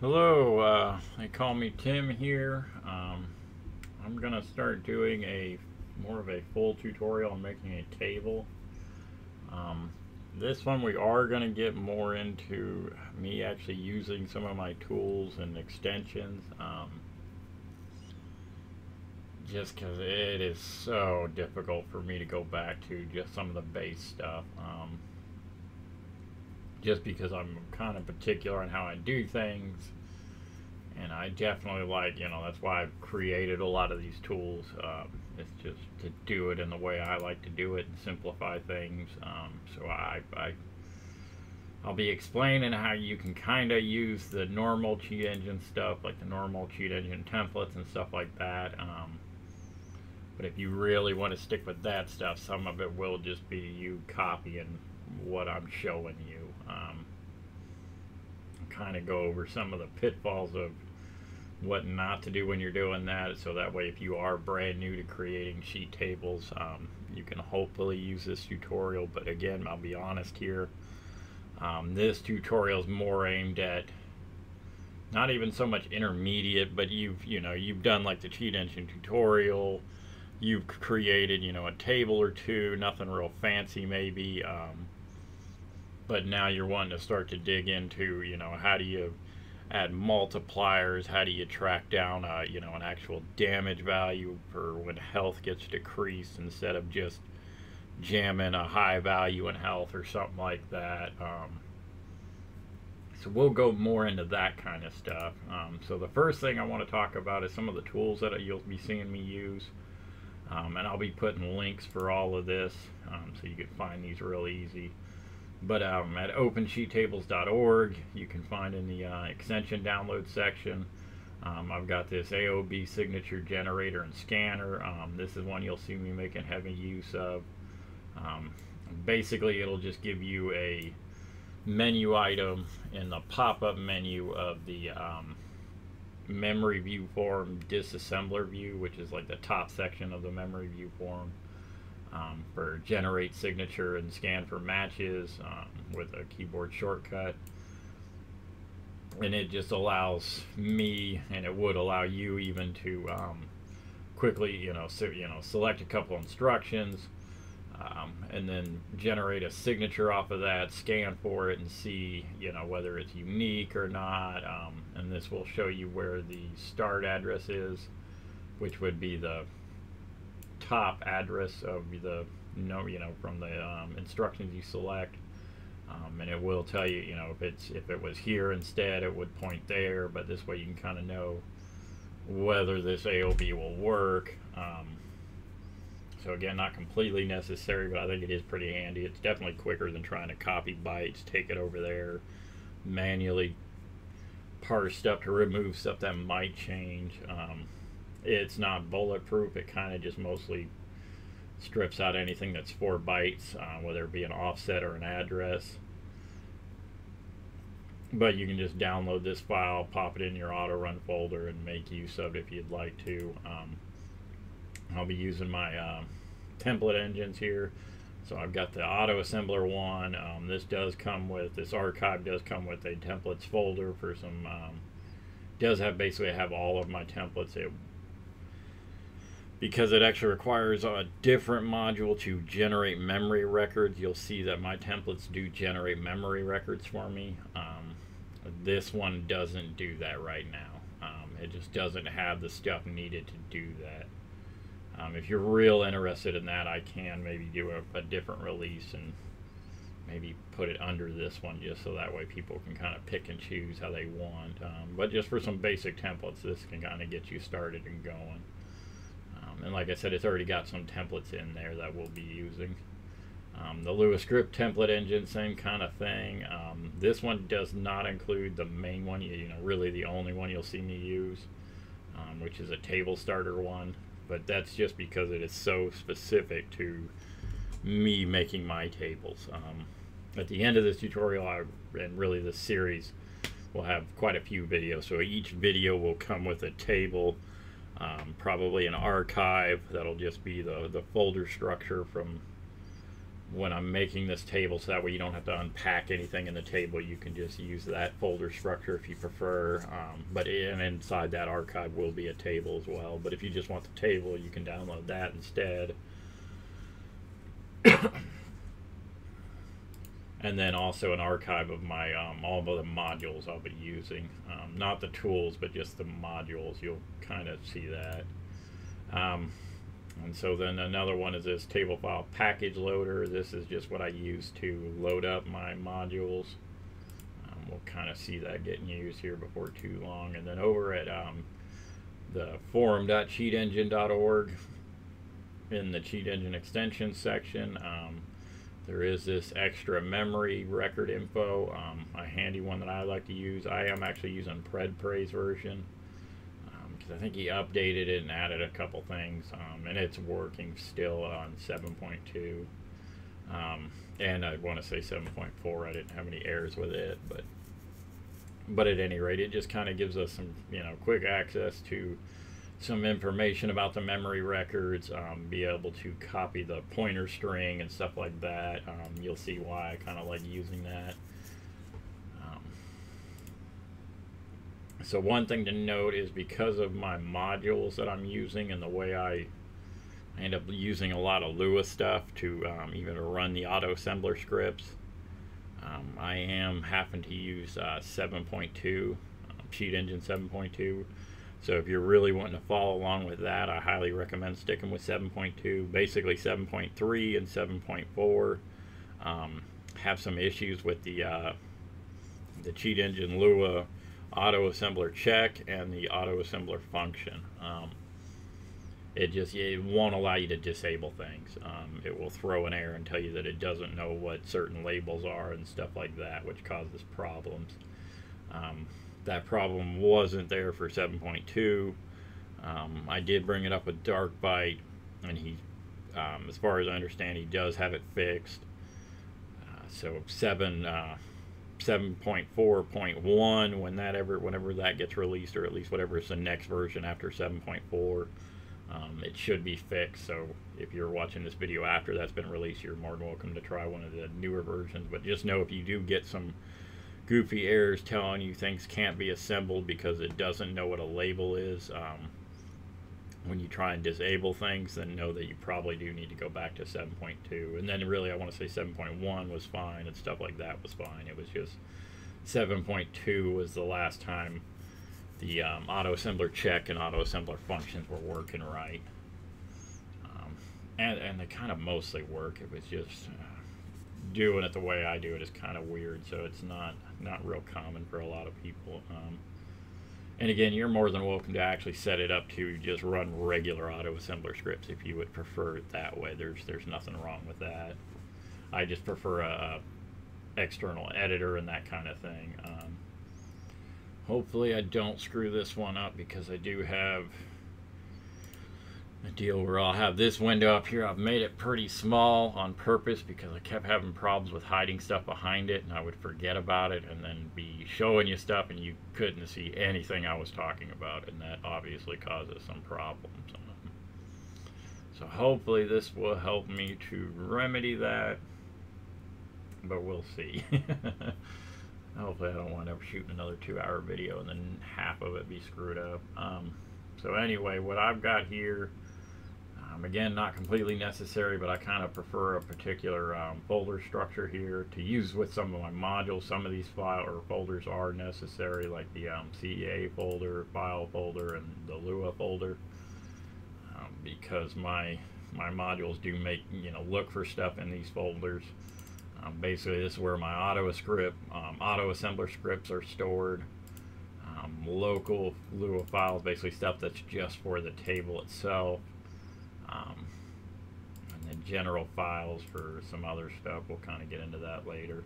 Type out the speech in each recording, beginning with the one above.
Hello, uh, they call me Tim here. Um, I'm gonna start doing a more of a full tutorial on making a table. Um, this one we are gonna get more into me actually using some of my tools and extensions. Um, just because it is so difficult for me to go back to just some of the base stuff. Um, just because I'm kind of particular on how I do things. And I definitely like, you know, that's why I've created a lot of these tools. Um, it's just to do it in the way I like to do it and simplify things. Um, so I, I, I'll be explaining how you can kind of use the normal cheat engine stuff, like the normal cheat engine templates and stuff like that. Um, but if you really want to stick with that stuff, some of it will just be you copying what I'm showing you. Um, kind of go over some of the pitfalls of what not to do when you're doing that. So that way, if you are brand new to creating cheat tables, um, you can hopefully use this tutorial. But again, I'll be honest here. Um, this tutorial is more aimed at not even so much intermediate, but you've you know you've done like the cheat engine tutorial. You've created you know a table or two, nothing real fancy maybe. Um, but now you're wanting to start to dig into, you know, how do you add multipliers? How do you track down, a, you know, an actual damage value for when health gets decreased instead of just jamming a high value in health or something like that. Um, so we'll go more into that kind of stuff. Um, so the first thing I want to talk about is some of the tools that you'll be seeing me use. Um, and I'll be putting links for all of this um, so you can find these real easy. But um, at opencheattables.org, you can find in the uh, extension download section, um, I've got this AOB signature generator and scanner. Um, this is one you'll see me making heavy use of. Um, basically, it'll just give you a menu item in the pop-up menu of the um, memory view form disassembler view, which is like the top section of the memory view form um, for generate signature and scan for matches um, with a keyboard shortcut. And it just allows me, and it would allow you even to um, quickly, you know, so, you know, select a couple instructions, um, and then generate a signature off of that, scan for it, and see, you know, whether it's unique or not. Um, and this will show you where the start address is, which would be the top address of the no you know from the um, instructions you select. Um, and it will tell you you know if it's if it was here instead it would point there but this way you can kind of know whether this AOB will work. Um, so again not completely necessary but I think it is pretty handy. It's definitely quicker than trying to copy bytes take it over there manually parse stuff to remove stuff that might change. Um, it's not bulletproof. It kind of just mostly strips out anything that's four bytes, uh, whether it be an offset or an address. But you can just download this file, pop it in your auto run folder, and make use of it if you'd like to. Um, I'll be using my uh, template engines here. So I've got the auto assembler one. Um, this does come with, this archive does come with a templates folder for some, um, does have basically have all of my templates. It because it actually requires a different module to generate memory records. You'll see that my templates do generate memory records for me. Um, this one doesn't do that right now. Um, it just doesn't have the stuff needed to do that. Um, if you're real interested in that, I can maybe do a, a, different release and maybe put it under this one just so that way people can kind of pick and choose how they want. Um, but just for some basic templates, this can kind of get you started and going and like I said, it's already got some templates in there that we'll be using. Um, the Lua script template engine, same kind of thing. Um, this one does not include the main one, you, know, really the only one you'll see me use, um, which is a table starter one. But that's just because it is so specific to me making my tables. Um, at the end of this tutorial, I, and really this series, we'll have quite a few videos. So each video will come with a table um, probably an archive that'll just be the, the folder structure from when I'm making this table so that way you don't have to unpack anything in the table. You can just use that folder structure if you prefer. Um, but and inside that archive will be a table as well. But if you just want the table, you can download that instead. And then also an archive of my um, all of the modules I'll be using. Um, not the tools, but just the modules. You'll kind of see that. Um, and so then another one is this table file package loader. This is just what I use to load up my modules. Um, we'll kind of see that getting used here before too long. And then over at um, the forum.cheatengine.org in the cheat engine extension section, um, there is this extra memory record info, um, a handy one that I like to use. I am actually using PredPray's version. Because I think he updated it and added a couple things, um, and it's working still on 7.2. Um, and I want to say 7.4. I didn't have any errors with it, but but at any rate, it just kind of gives us some you know quick access to some information about the memory records. Um, be able to copy the pointer string and stuff like that. Um, you'll see why I kind of like using that. So one thing to note is because of my modules that I'm using and the way I, end up using a lot of Lua stuff to um, even run the auto assembler scripts. Um, I am having to use uh, 7.2, um, Cheat Engine 7.2. So if you're really wanting to follow along with that, I highly recommend sticking with 7.2. Basically 7.3 and 7.4 um, have some issues with the uh, the Cheat Engine Lua auto assembler check and the auto assembler function. Um, it just it won't allow you to disable things. Um, it will throw an error and tell you that it doesn't know what certain labels are and stuff like that, which causes problems. That problem wasn't there for 7.2. Um, I did bring it up with Dark Byte, and he, um, as far as I understand, he does have it fixed. Uh, so 7. Uh, 7.4.1 when that ever whenever that gets released or at least whatever is the next version after 7.4 um, it should be fixed so if you're watching this video after that's been released you're more than welcome to try one of the newer versions but just know if you do get some goofy errors telling you things can't be assembled because it doesn't know what a label is um, when you try and disable things, then know that you probably do need to go back to 7.2. And then really, I want to say 7.1 was fine and stuff like that was fine. It was just 7.2 was the last time the um, auto assembler check and auto assembler functions were working right. Um, and, and they kind of mostly work. It was just uh, doing it the way I do it is kind of weird, so it's not not real common for a lot of people. Um, and again, you're more than welcome to actually set it up to just run regular auto assembler scripts if you would prefer it that way. There's there's nothing wrong with that. I just prefer a, a external editor and that kind of thing. Um, hopefully I don't screw this one up because I do have a deal where I'll have this window up here. I've made it pretty small on purpose because I kept having problems with hiding stuff behind it and I would forget about it and then be showing you stuff and you couldn't see anything I was talking about and that obviously causes some problems. So hopefully this will help me to remedy that, but we'll see. hopefully I don't want to ever shoot another two hour video and then half of it be screwed up. Um, so anyway, what I've got here um, again, not completely necessary, but I kind of prefer a particular um, folder structure here to use with some of my modules. Some of these file or folders are necessary, like the um, CEA folder, file folder, and the Lua folder, um, because my my modules do make you know look for stuff in these folders. Um, basically, this is where my auto script, um, auto assembler scripts are stored. local Lua files, basically stuff that's just for the table itself um, and then general files for some other stuff. We'll kind of get into that later.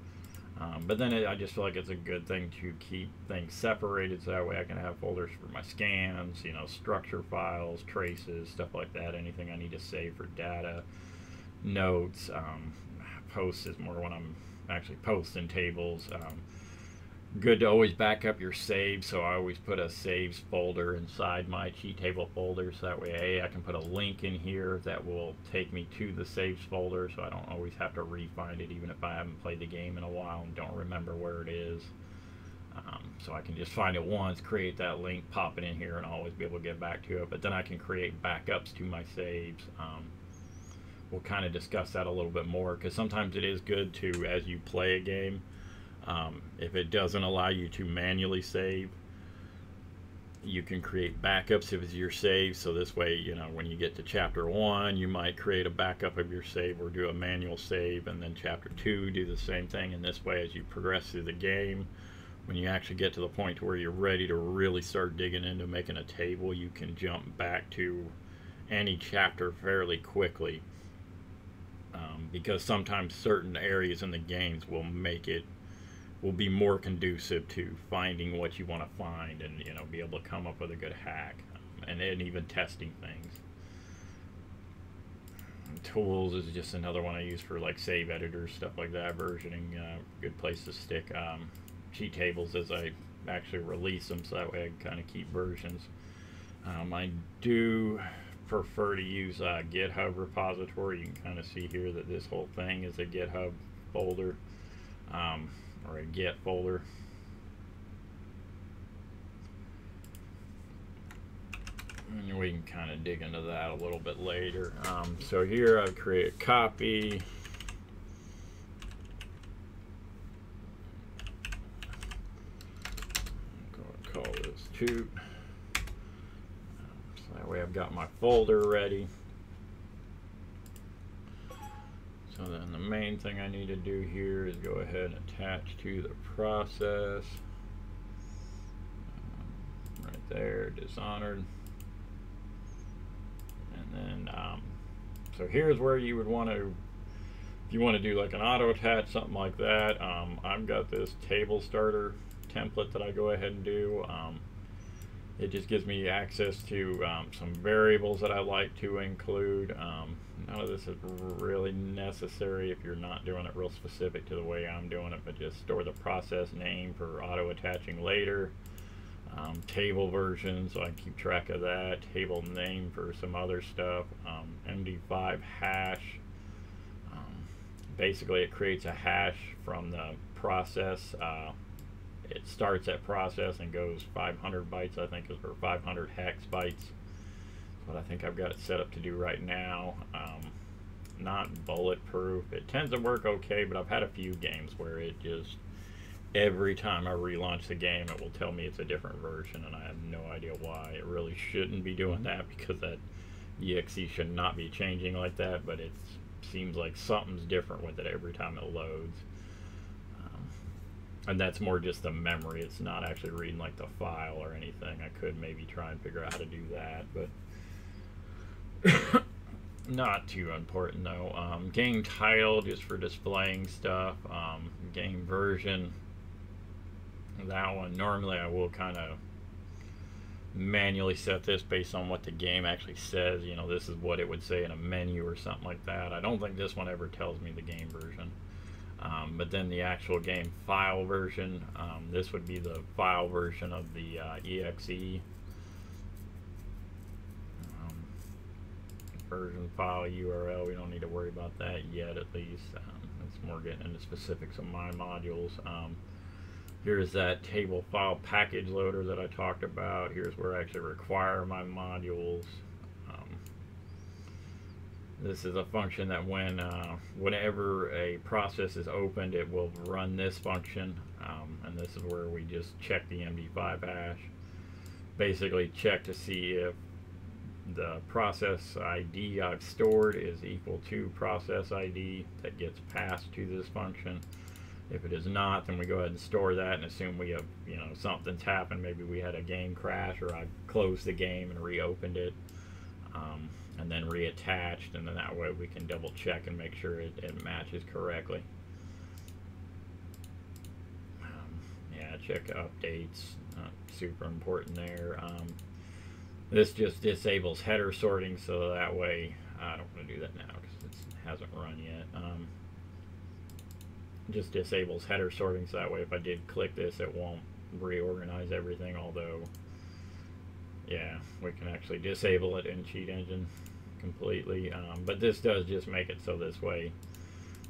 Um, but then it, I just feel like it's a good thing to keep things separated so that way I can have folders for my scans, you know, structure files, traces, stuff like that, anything I need to save for data, notes, um, posts is more when I'm actually posting tables, um, good to always back up your saves, so I always put a saves folder inside my cheat table folder, so that way hey, I can put a link in here that will take me to the saves folder, so I don't always have to re-find it, even if I haven't played the game in a while and don't remember where it is. Um, so I can just find it once, create that link, pop it in here, and always be able to get back to it. But then I can create backups to my saves. Um, we'll kind of discuss that a little bit more, because sometimes it is good to, as you play a game, um, if it doesn't allow you to manually save, you can create backups it's your save. So this way, you know, when you get to chapter one, you might create a backup of your save or do a manual save, and then chapter two, do the same thing. And this way, as you progress through the game, when you actually get to the point where you're ready to really start digging into making a table, you can jump back to any chapter fairly quickly. Um, because sometimes certain areas in the games will make it will be more conducive to finding what you want to find and you know be able to come up with a good hack and, and even testing things. Tools is just another one I use for like save editors stuff like that versioning uh, good place to stick. Um, cheat tables as I actually release them so that way I can kind of keep versions. Um, I do prefer to use a GitHub repository. You can kind of see here that this whole thing is a GitHub folder. Um, or a Git folder. And we can kind of dig into that a little bit later. Um, so here I've created a copy. I'm going to call this toot. So that way I've got my folder ready. So then the main thing I need to do here is go ahead and attach to the process. Um, right there, dishonored. And then, um, so here's where you would want to, if you want to do like an auto attach, something like that. Um, I've got this table starter template that I go ahead and do. It just gives me access to um, some variables that I like to include. Um, none of this is really necessary if you're not doing it real specific to the way I'm doing it, but just store the process name for auto attaching later. Um, table version, so I keep track of that. Table name for some other stuff. MD5 um, hash. Um, basically, it creates a hash from the process. Uh, it starts that process and goes 500 bytes, I think, or 500 hex bytes. What I think I've got it set up to do right now. Um, not bulletproof. It tends to work okay, but I've had a few games where it just every time I relaunch the game, it will tell me it's a different version, and I have no idea why. It really shouldn't be doing that because that exe should not be changing like that, but it seems like something's different with it every time it loads and that's more just the memory. It's not actually reading like the file or anything. I could maybe try and figure out how to do that but not too important though. Um, game title just for displaying stuff. Um, game version that one. Normally i will kind of manually set this based on what the game actually says. You know this is what it would say in a menu or something like that. I don't think this one ever tells me the game version um, but then the actual game file version, um, this would be the file version of the uh, exe. Um, version file URL, we don't need to worry about that yet at least. Um, it's more getting into specifics of my modules. Um, here's that table file package loader that I talked about. Here's where I actually require my modules. This is a function that when uh, whenever a process is opened, it will run this function, um, and this is where we just check the MD5 hash. Basically, check to see if the process ID I've stored is equal to process ID that gets passed to this function. If it is not, then we go ahead and store that and assume we have, you know, something's happened. Maybe we had a game crash or I closed the game and reopened it. Um, and then reattached and then that way we can double check and make sure it, it matches correctly. Um, yeah, check updates, uh, super important there. Um, this just disables header sorting so that way, I don't want to do that now because it hasn't run yet. Um, just disables header sorting so that way if I did click this it won't reorganize everything although yeah we can actually disable it in cheat engine completely um, but this does just make it so this way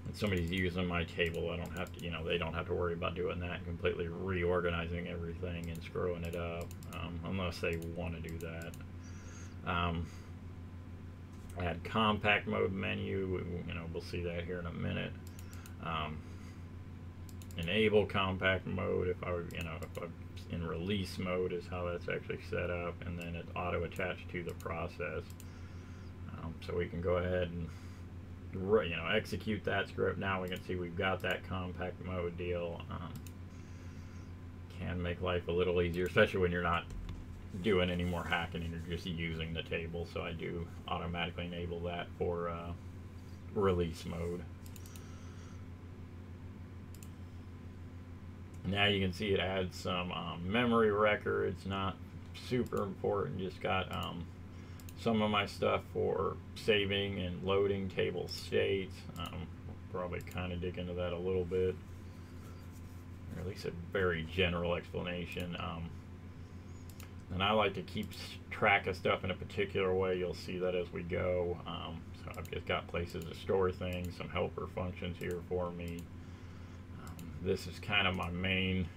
when somebody's using my table I don't have to you know they don't have to worry about doing that completely reorganizing everything and screwing it up um, unless they want to do that. Um, I had compact mode menu you know we'll see that here in a minute. Um, enable compact mode if I you know, if I'm in release mode is how that's actually set up, and then it's auto attached to the process. Um, so we can go ahead and you know execute that script. Now we can see we've got that compact mode deal. Um, can make life a little easier, especially when you're not doing any more hacking and you're just using the table. So I do automatically enable that for uh, release mode. Now you can see it adds some um, memory records, not super important, just got um, some of my stuff for saving and loading table states. Um, probably kind of dig into that a little bit, or at least a very general explanation. Um, and I like to keep track of stuff in a particular way. You'll see that as we go. Um, so I've just got places to store things, some helper functions here for me this is kind of my main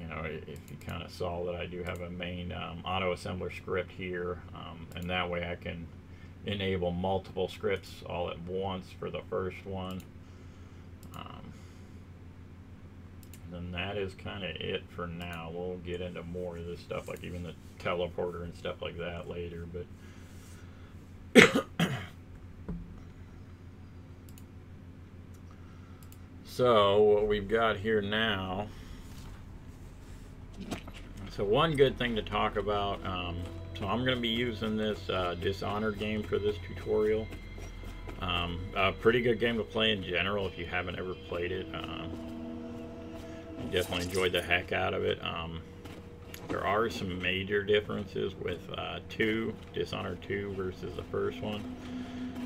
you know if you kind of saw that I do have a main um, auto assembler script here um, and that way I can enable multiple scripts all at once for the first one. Um, then that is kind of it for now. We'll get into more of this stuff like even the teleporter and stuff like that later but So what we've got here now, so one good thing to talk about, um, so I'm going to be using this uh, Dishonored game for this tutorial. Um, a pretty good game to play in general if you haven't ever played it. Um, I definitely enjoyed the heck out of it. Um, there are some major differences with uh, 2, Dishonored 2 versus the first one.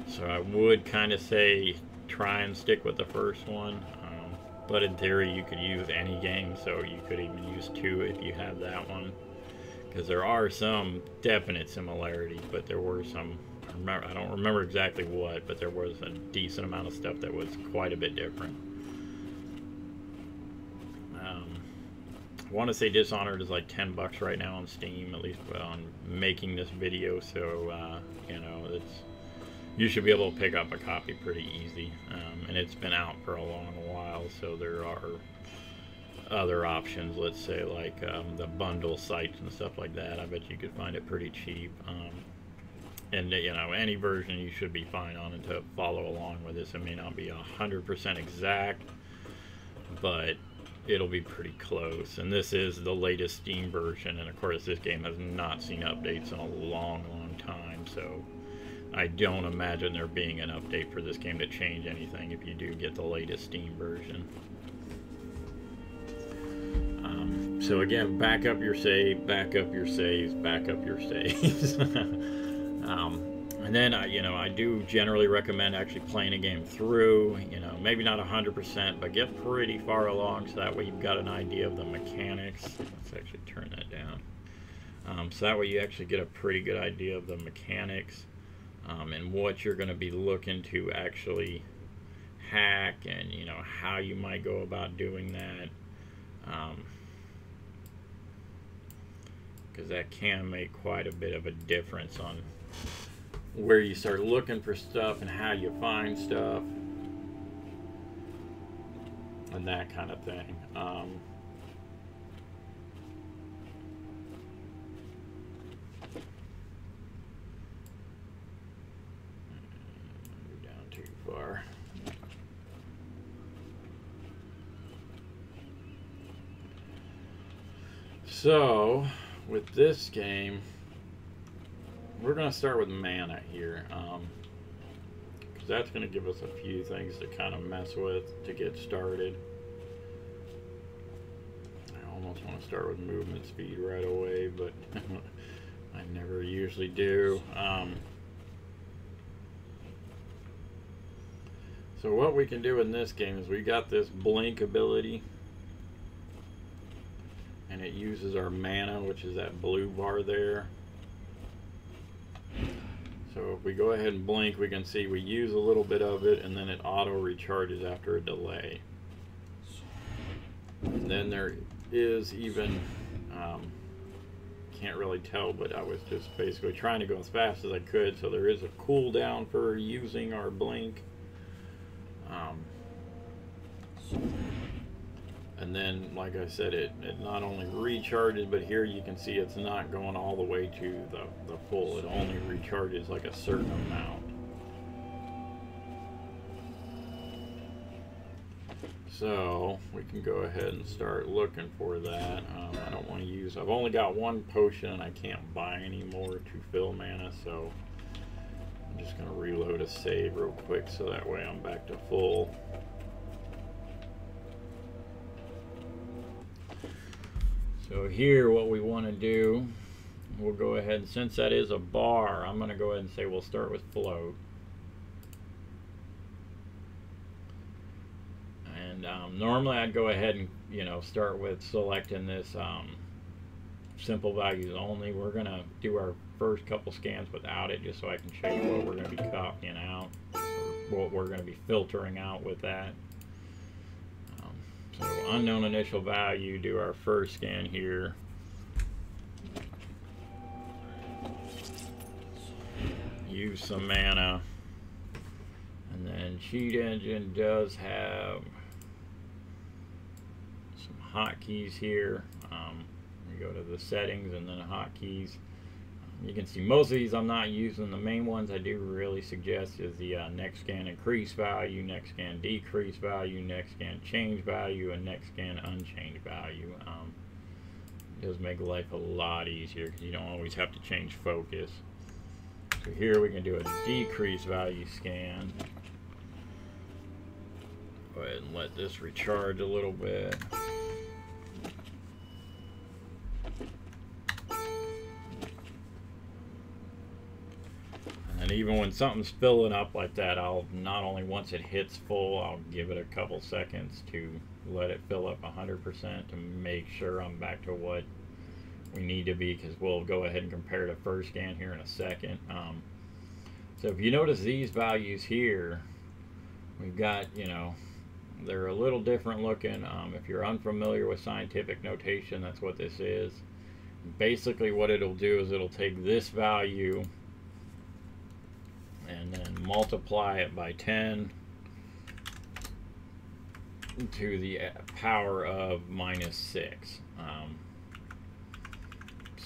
So I would kind of say try and stick with the first one. But in theory, you could use any game, so you could even use 2 if you have that one. Because there are some definite similarities, but there were some, I, remember, I don't remember exactly what, but there was a decent amount of stuff that was quite a bit different. Um, I want to say Dishonored is like 10 bucks right now on Steam, at least on making this video, so, uh, you know, it's you should be able to pick up a copy pretty easy. Um, and it's been out for a long while, so there are other options, let's say like um, the bundle sites and stuff like that. I bet you could find it pretty cheap. Um, and you know, any version you should be fine on and to follow along with this. It may not be a hundred percent exact, but it'll be pretty close. And this is the latest Steam version, and of course, this game has not seen updates in a long, long time. So I don't imagine there being an update for this game to change anything if you do get the latest Steam version. Um, so again, back up your save, back up your saves, back up your saves. um, and then, I, you know, I do generally recommend actually playing a game through, you know, maybe not 100%, but get pretty far along so that way you've got an idea of the mechanics. Let's actually turn that down. Um, so that way you actually get a pretty good idea of the mechanics um, and what you're going to be looking to actually hack and you know how you might go about doing that because um, that can make quite a bit of a difference on where you start looking for stuff and how you find stuff and that kind of thing um, far. So, with this game, we're going to start with mana here. Um, because that's going to give us a few things to kind of mess with to get started. I almost want to start with movement speed right away, but I never usually do. Um, So what we can do in this game is we got this blink ability. And it uses our mana which is that blue bar there. So if we go ahead and blink we can see we use a little bit of it and then it auto recharges after a delay. And then there is even um, can't really tell but I was just basically trying to go as fast as I could. So there is a cooldown for using our blink um, and then like I said it, it not only recharges but here you can see it's not going all the way to the, the full. It only recharges like a certain amount. So we can go ahead and start looking for that. Um, I don't want to use I've only got one potion and I can't buy any more to fill mana so Just gonna reload a save real quick so that way I'm back to full So here what we want to do, we'll go ahead, since that is a bar, I'm going to go ahead and say we'll start with float. And um, normally I'd go ahead and, you know, start with selecting this um, simple values only. We're going to do our first couple scans without it just so I can show you what we're going to be copying out, what we're going to be filtering out with that. So unknown initial value, do our first scan here. Use some mana. And then Cheat Engine does have some hotkeys here. Um, we go to the settings and then hotkeys you can see most of these I'm not using. The main ones I do really suggest is the uh, next scan increase value, next scan decrease value, next scan change value, and next scan unchanged value. Um, does make life a lot easier because you don't always have to change focus. So here we can do a decrease value scan. Go ahead and let this recharge a little bit. And even when something's filling up like that, I'll not only once it hits full, I'll give it a couple seconds to let it fill up 100% to make sure I'm back to what we need to be because we'll go ahead and compare the first scan here in a second. Um, so if you notice these values here, we've got, you know, they're a little different looking. Um, if you're unfamiliar with scientific notation, that's what this is. Basically what it'll do is it'll take this value and then multiply it by 10 to the power of minus 6. Um,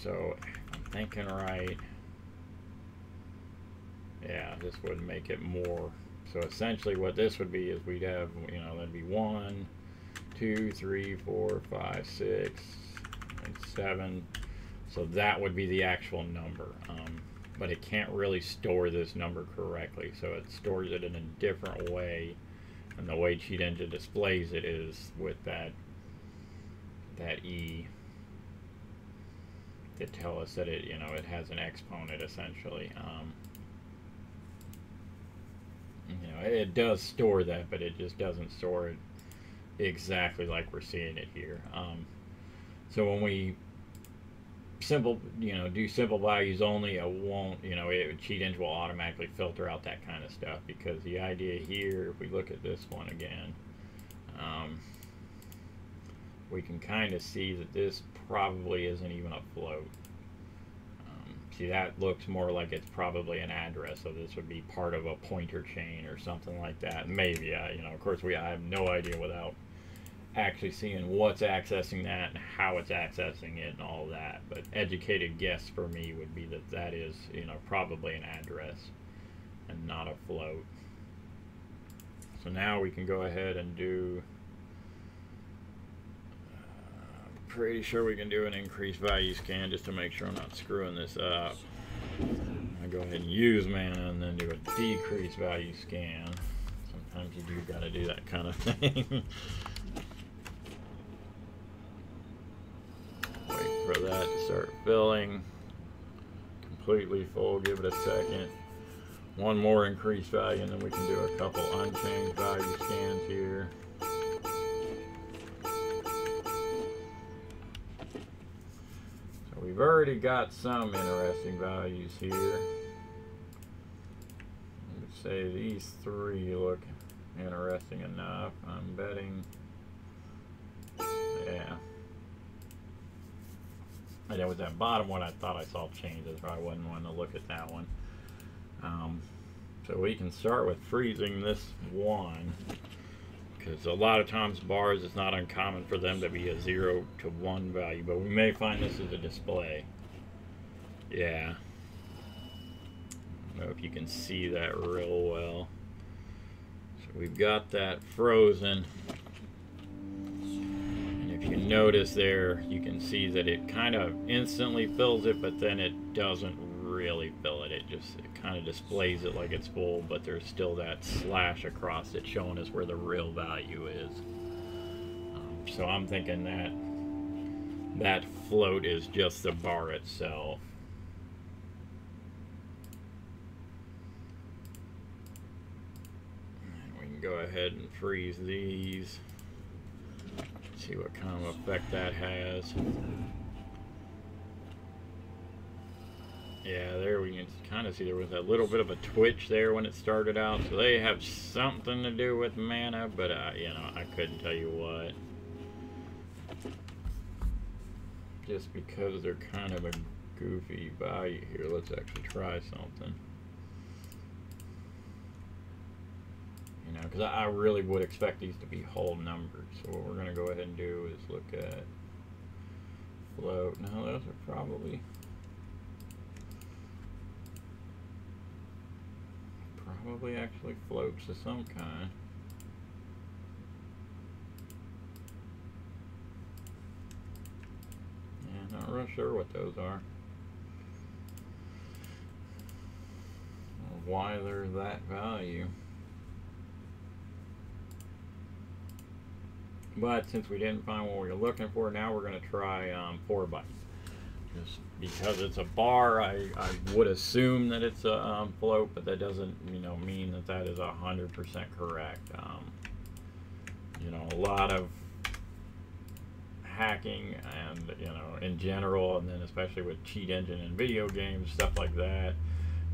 so I'm thinking right. Yeah, this would make it more. So essentially what this would be is we'd have, you know, that'd be 1, 2, 3, 4, 5, 6, and 7. So that would be the actual number. Um, but it can't really store this number correctly. So it stores it in a different way. And the way Cheat Engine displays it is with that that E to tell us that it, you know, it has an exponent essentially. Um, you know, it does store that, but it just doesn't store it exactly like we're seeing it here. Um, so when we simple, you know, do simple values only, it won't, you know, it, cheat engine will automatically filter out that kind of stuff because the idea here, if we look at this one again, um, we can kind of see that this probably isn't even a float. Um, see, that looks more like it's probably an address, so this would be part of a pointer chain or something like that. Maybe, uh, you know, of course, we I have no idea without actually seeing what's accessing that and how it's accessing it and all that. But educated guess for me would be that that is, you know, probably an address and not a float. So now we can go ahead and do, uh, I'm pretty sure we can do an increased value scan just to make sure I'm not screwing this up. I go ahead and use mana and then do a decrease value scan. Sometimes you do got to do that kind of thing. For that to start filling. Completely full, give it a second. one more increased value and then we can do a couple unchanged value scans here. So we've already got some interesting values here. Let's say these three look interesting enough. I'm betting, yeah. And was that bottom one I thought I saw changes, but I wasn't wanting to look at that one. Um, so we can start with freezing this one because a lot of times bars it's not uncommon for them to be a zero to one value but we may find this as a display. Yeah. I don't know if you can see that real well. So we've got that frozen notice there you can see that it kind of instantly fills it but then it doesn't really fill it. It just it kind of displays it like it's full, but there's still that slash across it showing us where the real value is. Um, so I'm thinking that that float is just the bar itself. And we can go ahead and freeze these. See what kind of effect that has. Yeah, there we can kind of see there was a little bit of a twitch there when it started out. So they have something to do with mana, but uh, you know, I couldn't tell you what. Just because they're kind of a goofy value here, let's actually try something. You know, because I, I really would expect these to be whole numbers. So what we're going to go ahead and do is look at float. Now those are probably probably actually floats of some kind. Yeah, not real sure what those are. Why they're that value. But since we didn't find what we were looking for, now we're going to try um, 4 bytes. Just because it's a bar, I, I would assume that it's a um, float, but that doesn't, you know, mean that that is a hundred percent correct. Um, you know, a lot of hacking and you know in general, and then especially with cheat engine and video games, stuff like that,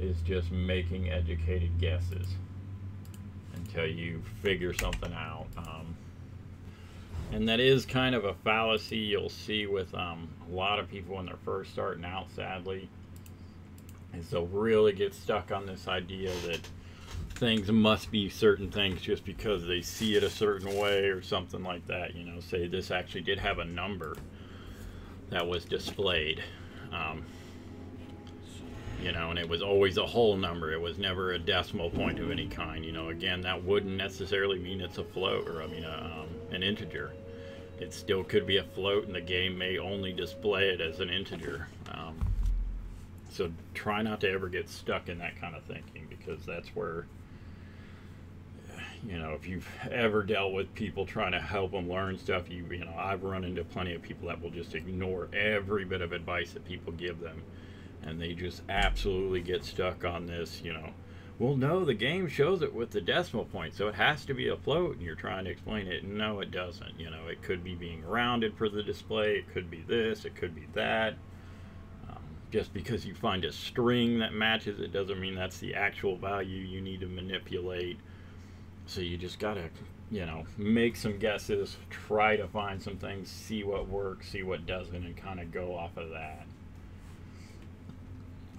is just making educated guesses until you figure something out. Um, and that is kind of a fallacy you'll see with um, a lot of people when they're first starting out, sadly. Is they'll really get stuck on this idea that things must be certain things just because they see it a certain way or something like that. You know, say this actually did have a number that was displayed. Um, you know, and it was always a whole number. It was never a decimal point of any kind. You know, again, that wouldn't necessarily mean it's a float or I mean, a, um, an integer. It still could be a float, and the game may only display it as an integer. Um, so try not to ever get stuck in that kind of thinking because that's where you know if you've ever dealt with people trying to help them learn stuff you you know I've run into plenty of people that will just ignore every bit of advice that people give them and they just absolutely get stuck on this you know well, no, the game shows it with the decimal point, so it has to be a float, and you're trying to explain it. No, it doesn't. You know, it could be being rounded for the display, it could be this, it could be that. Um, just because you find a string that matches it doesn't mean that's the actual value you need to manipulate. So you just gotta, you know, make some guesses, try to find some things, see what works, see what doesn't, and kind of go off of that.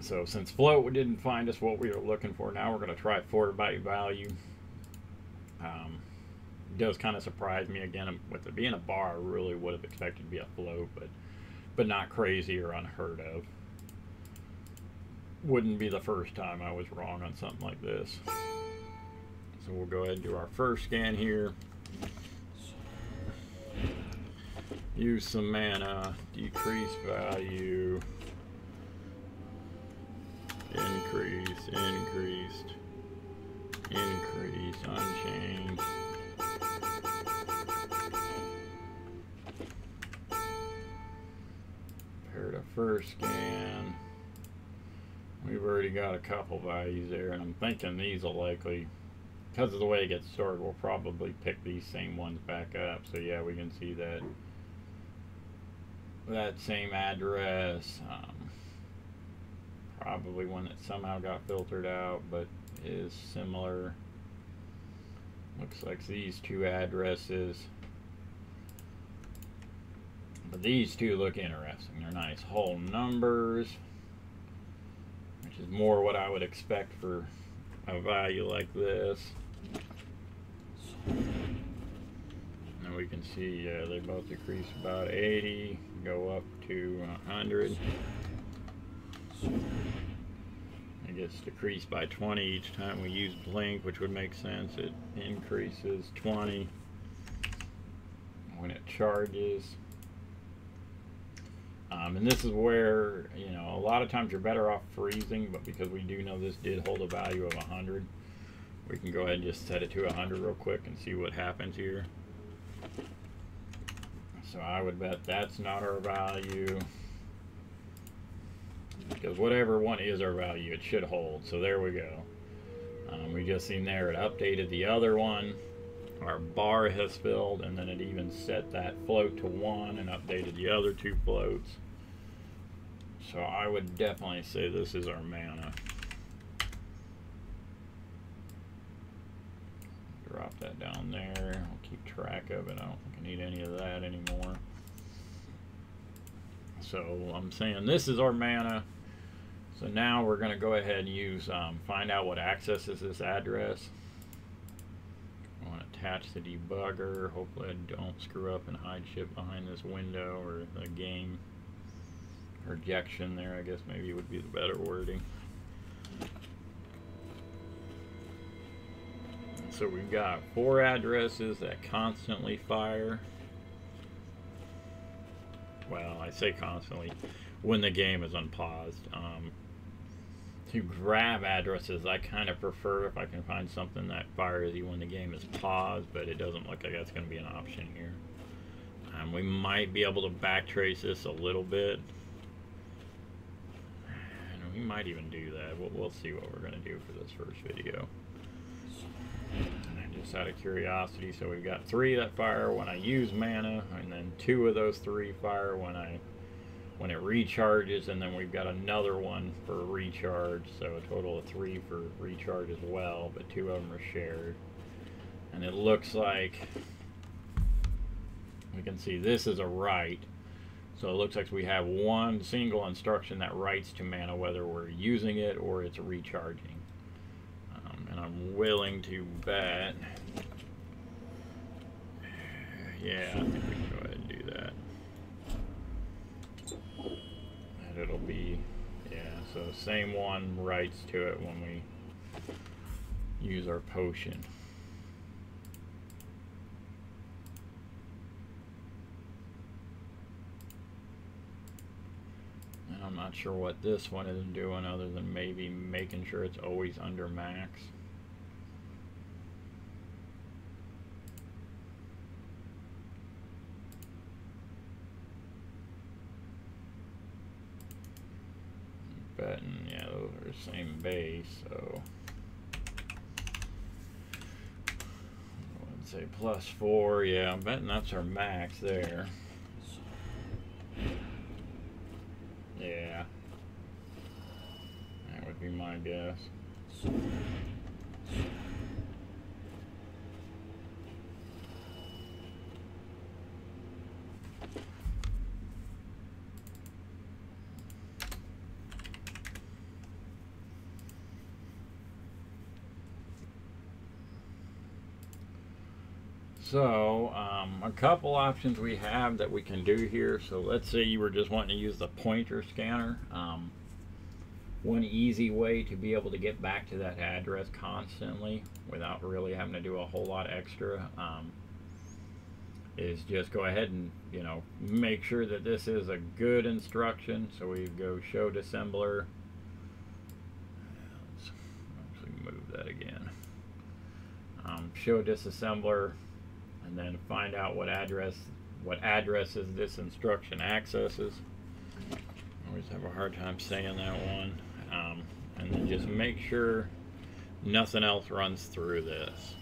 So since float didn't find us what we were looking for, now we're going to try four byte value. Um, does kind of surprise me again with it being a bar. I really would have expected to be a float, but but not crazy or unheard of. Wouldn't be the first time I was wrong on something like this. So we'll go ahead and do our first scan here. Use some mana, decrease value increase, increased, increase, unchanged. Compare to first scan. we've already got a couple values there, and I'm thinking these will likely, because of the way it gets stored, we'll probably pick these same ones back up. So yeah, we can see that that same address. Um, probably one that somehow got filtered out, but is similar. Looks like these two addresses. But these two look interesting. They're nice whole numbers, which is more what I would expect for a value like this. And we can see uh, they both decrease about 80, go up to 100. It gets decreased by 20 each time we use blink, which would make sense. It increases 20 when it charges. Um, and this is where, you know, a lot of times you're better off freezing, but because we do know this did hold a value of 100, we can go ahead and just set it to 100 real quick and see what happens here. So I would bet that's not our value because whatever one is our value, it should hold. So there we go. Um, we just seen there it updated the other one. Our bar has filled, and then it even set that float to one and updated the other two floats. So I would definitely say this is our mana. Drop that down there. I'll keep track of it. I don't think I need any of that anymore. So I'm saying this is our mana. So now we're going to go ahead and use, um, find out what accesses this address. I want to attach the debugger. Hopefully I don't screw up and hide shit behind this window or the game projection there, I guess maybe would be the better wording. So we've got four addresses that constantly fire. Well, I say constantly when the game is unpaused. Um, to grab addresses, I kind of prefer if I can find something that fires you when the game is paused, but it doesn't look like that's going to be an option here. Um, we might be able to backtrace this a little bit. And we might even do that. We'll, we'll see what we're going to do for this first video. And just out of curiosity, so we've got three that fire when I use mana, and then two of those three fire when I when it recharges and then we've got another one for recharge so a total of three for recharge as well but two of them are shared. And it looks like we can see this is a write so it looks like we have one single instruction that writes to mana whether we're using it or it's recharging. Um, and I'm willing to bet yeah I think we can go ahead and do that it'll be, yeah, so same one writes to it when we use our potion. And I'm not sure what this one is doing other than maybe making sure it's always under max. betting, yeah, those are the same base, so. I would say plus four, yeah, I'm betting that's our max there. Yeah. That would be my guess. So, um, a couple options we have that we can do here. So let's say you were just wanting to use the pointer scanner. Um, one easy way to be able to get back to that address constantly without really having to do a whole lot extra um, is just go ahead and, you know, make sure that this is a good instruction. So we go show disassembler. Let's actually move that again. Um, show disassembler and then find out what address what addresses this instruction accesses. I always have a hard time saying that one. Um, and then just make sure nothing else runs through this.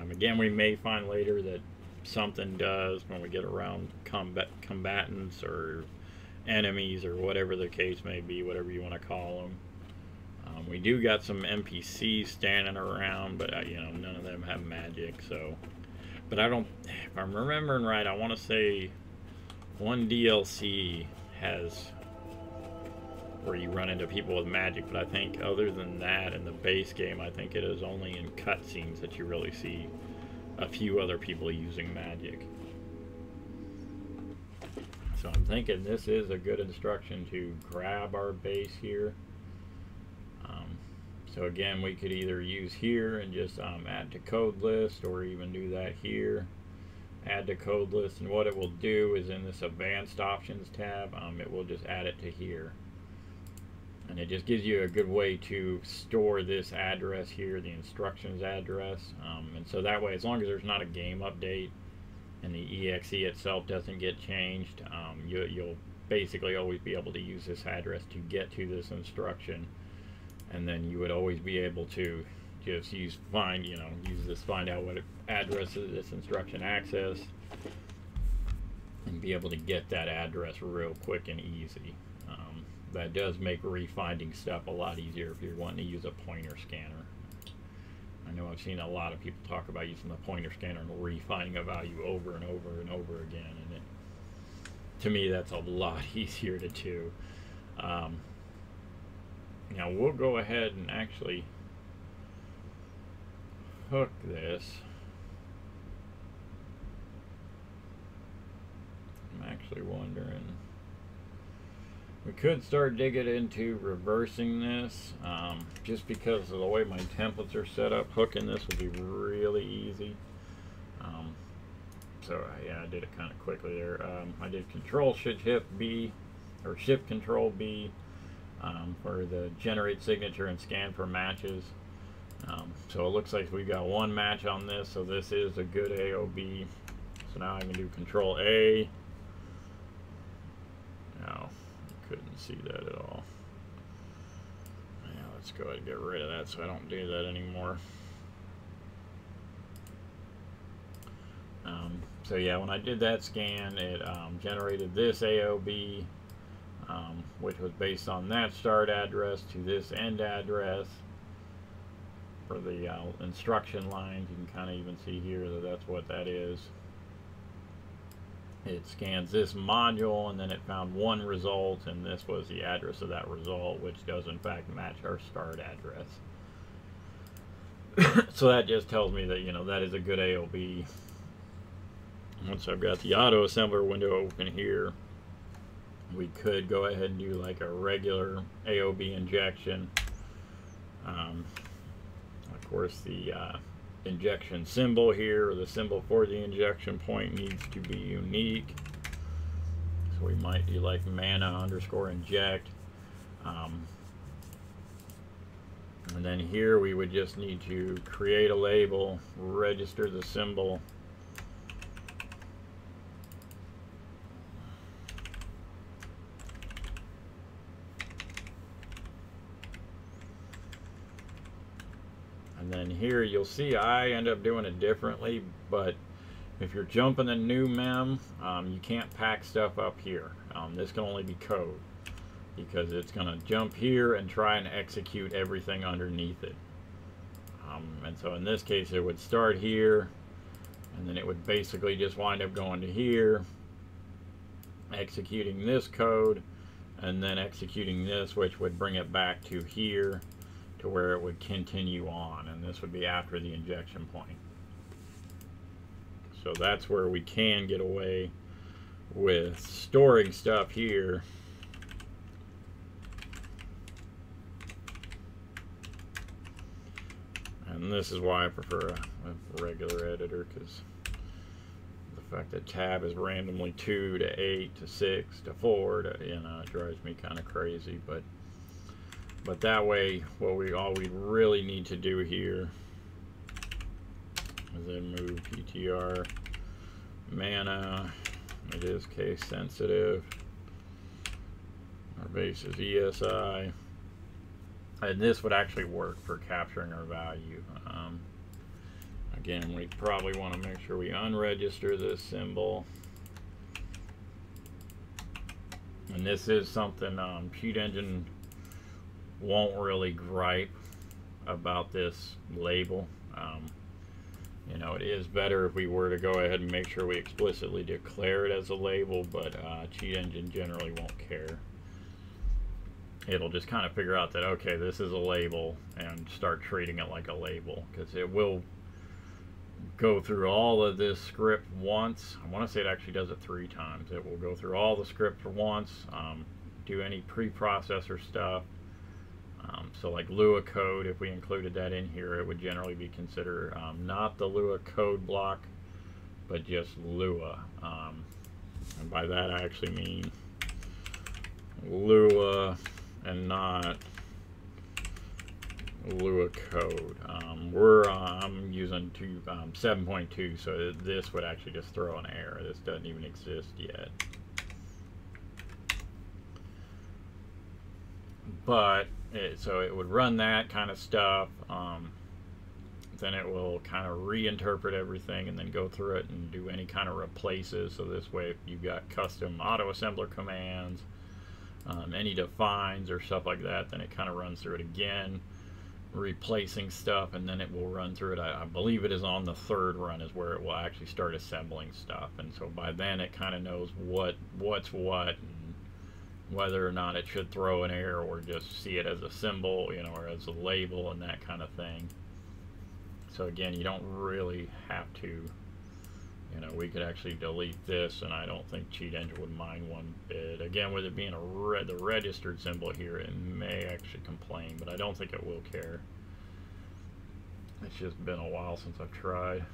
Um, again, we may find later that something does when we get around combat combatants or enemies or whatever the case may be, whatever you want to call them. Um, we do got some NPCs standing around, but uh, you know none of them have magic. So, but I don't. If I'm remembering right, I want to say one DLC has where you run into people with magic, but I think other than that, in the base game, I think it is only in cutscenes that you really see a few other people using magic. So I'm thinking this is a good instruction to grab our base here. So again, we could either use here and just um, add to code list or even do that here. Add to code list and what it will do is in this advanced options tab, um, it will just add it to here. And it just gives you a good way to store this address here, the instructions address. Um, and so that way, as long as there's not a game update, and the exe itself doesn't get changed, um, you, you'll basically always be able to use this address to get to this instruction. And then you would always be able to just use find, you know, use this find out what address is this instruction access and be able to get that address real quick and easy. Um, that does make refinding stuff a lot easier if you're wanting to use a pointer scanner. I know I've seen a lot of people talk about using the pointer scanner and refinding a value over and over and over again, and it, to me that's a lot easier to do. Um, now we'll go ahead and actually hook this. I'm actually wondering we could start digging into reversing this, um, just because of the way my templates are set up. Hooking this would be really easy. Um, so yeah, I did it kind of quickly there. Um, I did Control Shift B, or Shift Control B, um, for the generate signature and scan for matches. Um, so it looks like we've got one match on this, so this is a good AOB. So now I can do Control A. Now couldn't see that at all. Yeah, let's go ahead and get rid of that so I don't do that anymore. Um, so yeah, when I did that scan, it um, generated this AOB, um, which was based on that start address to this end address for the uh, instruction lines. You can kind of even see here that that's what that is. It scans this module and then it found one result and this was the address of that result which does in fact match our start address. So that just tells me that you know that is a good AOB once I've got the auto assembler window open here we could go ahead and do like a regular AOB injection um, of course the uh, injection symbol here, or the symbol for the injection point needs to be unique. So we might do like mana underscore inject. Um, and then here we would just need to create a label, register the symbol, then here you'll see I end up doing it differently, but if you're jumping a new mem, um, you can't pack stuff up here. Um, this can only be code because it's going to jump here and try and execute everything underneath it. Um, and so in this case it would start here and then it would basically just wind up going to here, executing this code, and then executing this which would bring it back to here to where it would continue on and this would be after the injection point. So that's where we can get away with storing stuff here and this is why I prefer a, a regular editor because the fact that tab is randomly 2 to 8 to 6 to 4 to, you know it drives me kind of crazy but but that way, what we all we really need to do here is then move PTR mana. It is case sensitive. Our base is ESI. and this would actually work for capturing our value. Um, again, we probably want to make sure we unregister this symbol. And this is something um, Cheat Engine won't really gripe about this label. Um, you know, it is better if we were to go ahead and make sure we explicitly declare it as a label, but uh, Cheat Engine generally won't care. It'll just kind of figure out that, okay, this is a label and start treating it like a label because it will go through all of this script once. I want to say it actually does it three times. It will go through all the script for once, um, do any preprocessor stuff, um, so like Lua code, if we included that in here, it would generally be considered um, not the Lua code block, but just Lua. Um, and by that I actually mean Lua and not Lua code. Um, we're uh, using 7.2, um, so this would actually just throw an error. This doesn't even exist yet. But it, so it would run that kind of stuff. Um, then it will kind of reinterpret everything and then go through it and do any kind of replaces. So this way, if you've got custom auto assembler commands, um, any defines or stuff like that, then it kind of runs through it again, replacing stuff, and then it will run through it. I, I, believe it is on the third run is where it will actually start assembling stuff. And so by then it kind of knows what what's what whether or not it should throw an error or just see it as a symbol, you know, or as a label and that kind of thing. So again, you don't really have to, you know, we could actually delete this and I don't think Cheat Engine would mind one bit. Again, with it being a red, the registered symbol here, it may actually complain, but I don't think it will care. It's just been a while since I've tried.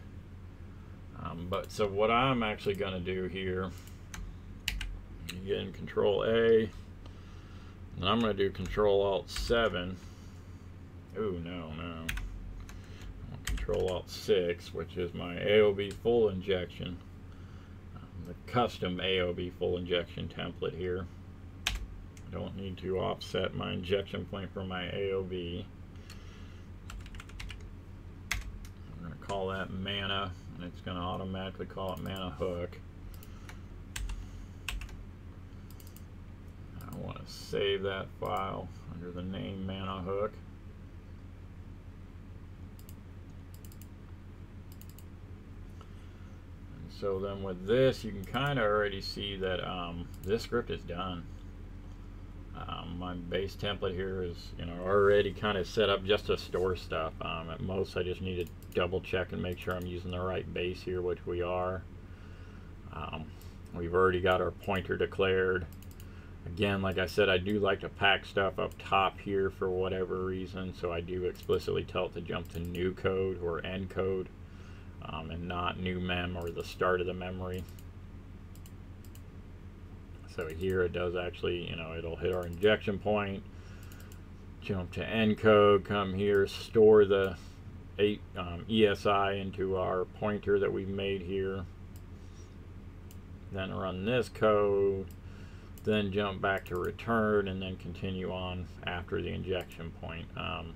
Um, but so what I'm actually going to do here Again, Control A. And I'm going to do Control Alt 7. Oh, no, no. Control Alt 6, which is my AOB full injection. Um, the custom AOB full injection template here. I don't need to offset my injection point from my AOB. I'm going to call that mana, and it's going to automatically call it mana hook. Want to save that file under the name mana hook. And so then with this, you can kind of already see that um, this script is done. Um, my base template here is you know already kind of set up just to store stuff. Um, at most, I just need to double check and make sure I'm using the right base here, which we are. Um, we've already got our pointer declared. Again, like I said, I do like to pack stuff up top here for whatever reason, so I do explicitly tell it to jump to new code or end code um, and not new mem or the start of the memory. So here it does actually, you know, it'll hit our injection point, jump to end code, come here, store the eight um, ESI into our pointer that we've made here. Then run this code then jump back to return and then continue on after the injection point. Um,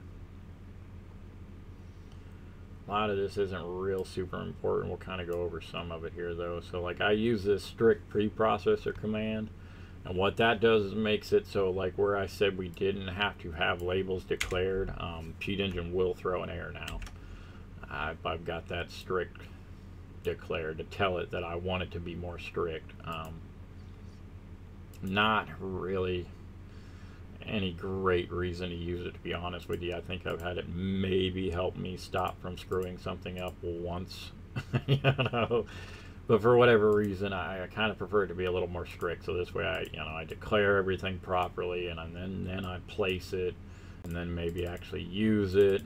a lot of this isn't real super important. We'll kind of go over some of it here though. So like I use this strict preprocessor command and what that does is makes it so like where I said we didn't have to have labels declared, um, Cheat Engine will throw an error now. I've, I've got that strict declared to tell it that I want it to be more strict. Um, not really any great reason to use it to be honest with you. I think I've had it maybe help me stop from screwing something up once, you know. But for whatever reason, I, I kind of prefer it to be a little more strict. So this way, I you know I declare everything properly, and then then I place it, and then maybe actually use it.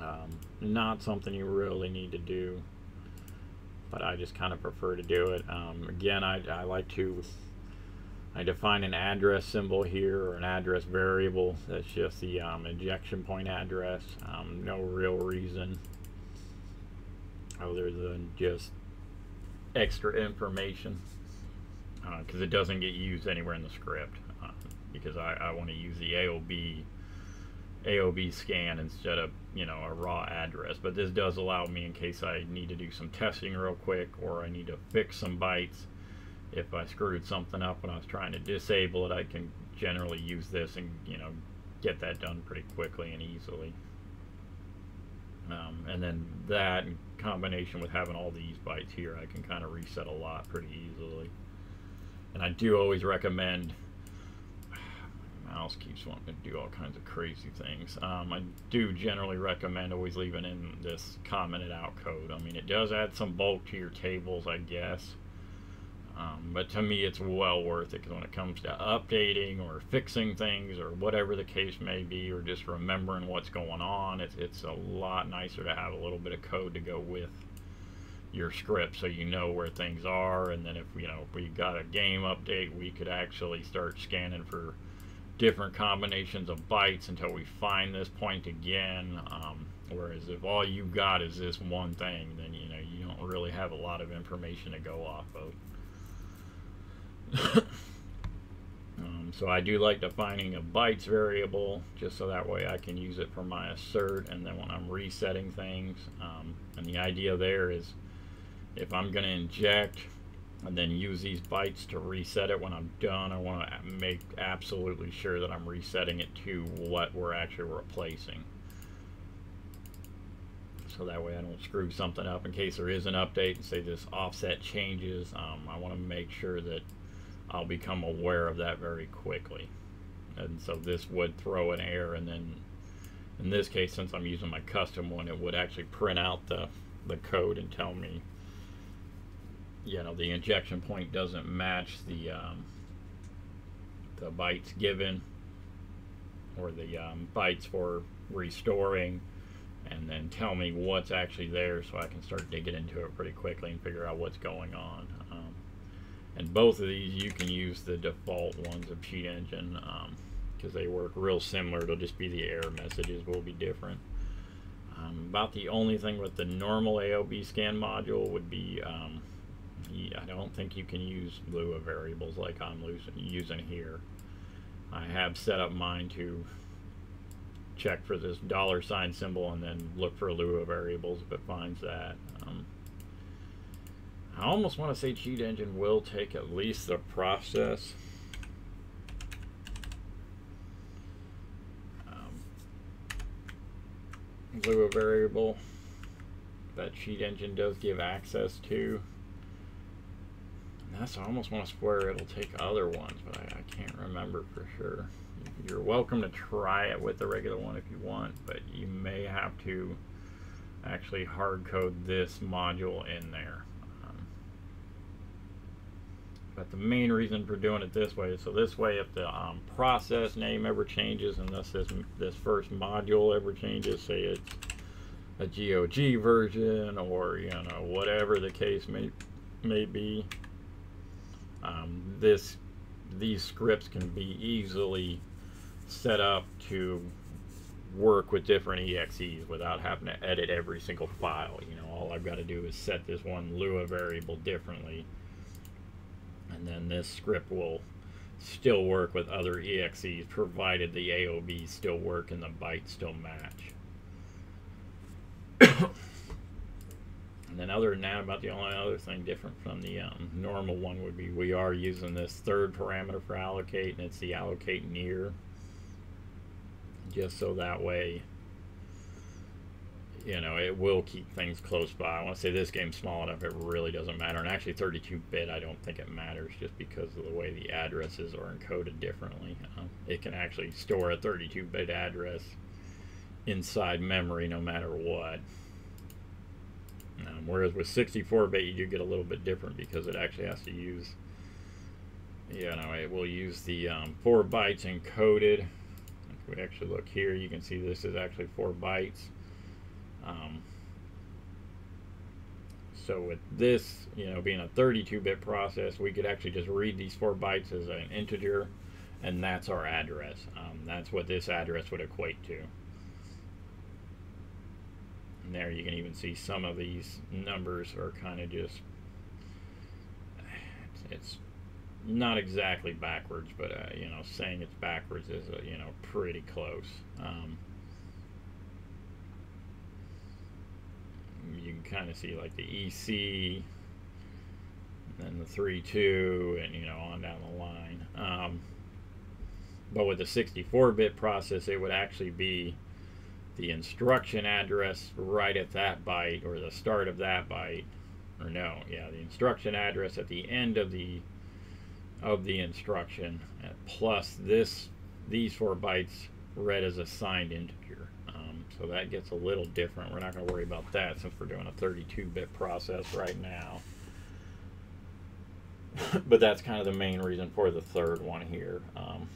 Um, not something you really need to do but I just kind of prefer to do it. Um, again, I, I like to I define an address symbol here or an address variable. That's just the um, injection point address. Um, no real reason other than just extra information because uh, it doesn't get used anywhere in the script. Uh, because I, I want to use the AOB AOB scan instead of you know a raw address. But this does allow me in case I need to do some testing real quick or I need to fix some bytes. If I screwed something up when I was trying to disable it, I can generally use this and you know get that done pretty quickly and easily. Um, and then that in combination with having all these bytes here, I can kind of reset a lot pretty easily. And I do always recommend mouse keeps wanting to do all kinds of crazy things. Um, I do generally recommend always leaving in this commented out code. I mean, it does add some bulk to your tables, I guess. Um, but to me, it's well worth it because when it comes to updating or fixing things or whatever the case may be, or just remembering what's going on, it's, it's a lot nicer to have a little bit of code to go with your script so you know where things are. And then if you know if we got a game update, we could actually start scanning for different combinations of bytes until we find this point again. Um, whereas if all you got is this one thing, then you know you don't really have a lot of information to go off of. um, so I do like defining a bytes variable just so that way I can use it for my assert and then when I'm resetting things. Um, and the idea there is if I'm going to inject and then use these bytes to reset it when I'm done. I want to make absolutely sure that I'm resetting it to what we're actually replacing. So that way I don't screw something up in case there is an update and say this offset changes. Um, I want to make sure that I'll become aware of that very quickly. And so this would throw an error and then in this case since I'm using my custom one it would actually print out the, the code and tell me you know the injection point doesn't match the um, the bytes given or the um, bytes for restoring. And then tell me what's actually there so I can start digging into it pretty quickly and figure out what's going on. Um, and both of these you can use the default ones of Cheat Engine because um, they work real similar. It'll just be the error messages will be different. Um, about the only thing with the normal AOB scan module would be um, I don't think you can use Lua variables like I'm using here. I have set up mine to check for this dollar sign symbol and then look for Lua variables if it finds that. Um, I almost want to say Cheat Engine will take at least the process. Um, Lua variable that Cheat Engine does give access to. That's I almost want to swear it'll take other ones, but I, I, can't remember for sure. You're welcome to try it with the regular one if you want, but you may have to actually hard code this module in there. Um, but the main reason for doing it this way is so this way if the um, process name ever changes and thus this, this first module ever changes, say it's a GOG version or you know whatever the case may may be um, this these scripts can be easily set up to work with different exes without having to edit every single file. You know, all I've got to do is set this one Lua variable differently, and then this script will still work with other exes provided the AOBs still work and the bytes still match. And then other than that, about the only other thing different from the um, normal one would be we are using this third parameter for allocate, and it's the allocate near. Just so that way, you know, it will keep things close by. I want to say this game's small enough, it really doesn't matter. And actually 32-bit, I don't think it matters just because of the way the addresses are encoded differently. Um, it can actually store a 32-bit address inside memory no matter what. Um, whereas with 64-bit, you do get a little bit different because it actually has to use, you know, it will use the um, 4 bytes encoded. If we actually look here, you can see this is actually 4 bytes. Um, so with this, you know, being a 32-bit process, we could actually just read these 4 bytes as an integer, and that's our address. Um, that's what this address would equate to. And there you can even see some of these numbers are kind of just, it's, not exactly backwards, but uh, you know, saying it's backwards is uh, you know pretty close. Um, you can kind of see like the EC, and the three two, and you know on down the line. Um, but with the 64-bit process, it would actually be the instruction address right at that byte or the start of that byte or no yeah the instruction address at the end of the of the instruction plus this these four bytes read as a signed integer. Um, so that gets a little different. We're not going to worry about that since we're doing a 32-bit process right now. But that's kind of the main reason for the third one here. Um,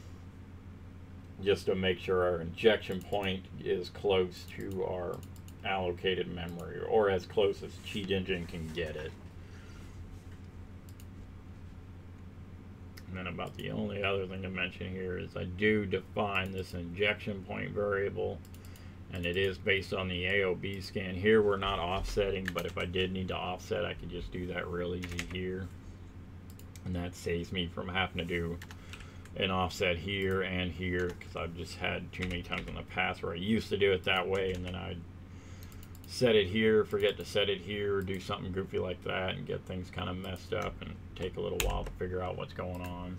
just to make sure our injection point is close to our allocated memory or as close as Cheat Engine can get it. And then about the only other thing to mention here is I do define this injection point variable and it is based on the AOB scan. Here we're not offsetting, but if I did need to offset, I could just do that real easy here. And that saves me from having to do an offset here and here because I've just had too many times in the past where I used to do it that way and then I'd set it here, forget to set it here, do something goofy like that and get things kind of messed up and take a little while to figure out what's going on.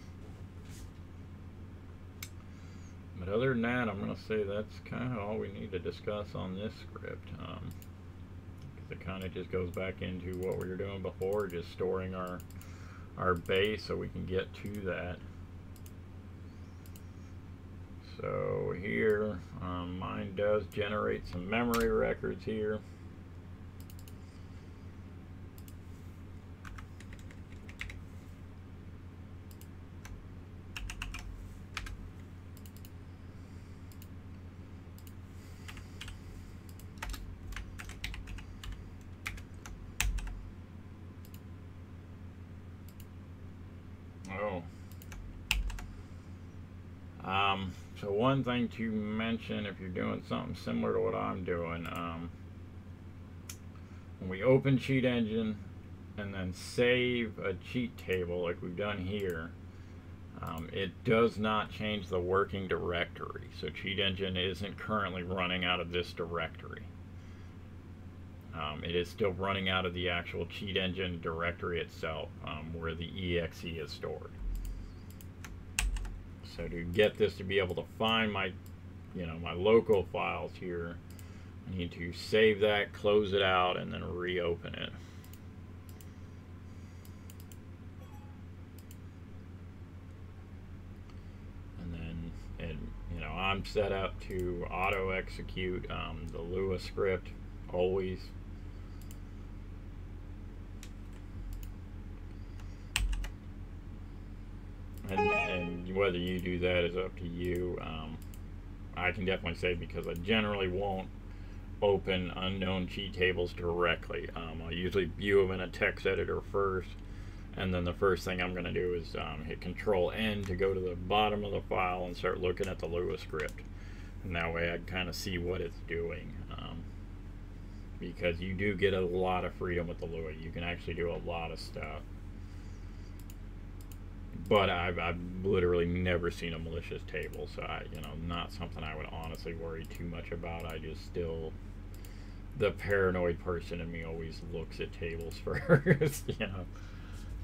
But other than that, I'm going to say that's kind of all we need to discuss on this script. Um, it kind of just goes back into what we were doing before, just storing our our base so we can get to that. So here, um, mine does generate some memory records here. Oh. Um, so one thing to mention if you're doing something similar to what I'm doing, um, when we open Cheat Engine and then save a cheat table like we've done here, um, it does not change the working directory. So Cheat Engine isn't currently running out of this directory. Um, it is still running out of the actual Cheat Engine directory itself, um, where the exe is stored. So to get this to be able to find my, you know, my local files here, I need to save that, close it out, and then reopen it. And then, it, you know, I'm set up to auto execute um, the Lua script always and, and whether you do that is up to you. Um, I can definitely say because I generally won't open unknown cheat tables directly. Um, I usually view them in a text editor first, and then the first thing I'm going to do is um, hit Control N to go to the bottom of the file and start looking at the Lua script. And that way I can kind of see what it's doing. Um, because you do get a lot of freedom with the Lua. You can actually do a lot of stuff but I've, I've literally never seen a malicious table, so I, you know, not something I would honestly worry too much about. I just still, the paranoid person in me always looks at tables first, you know.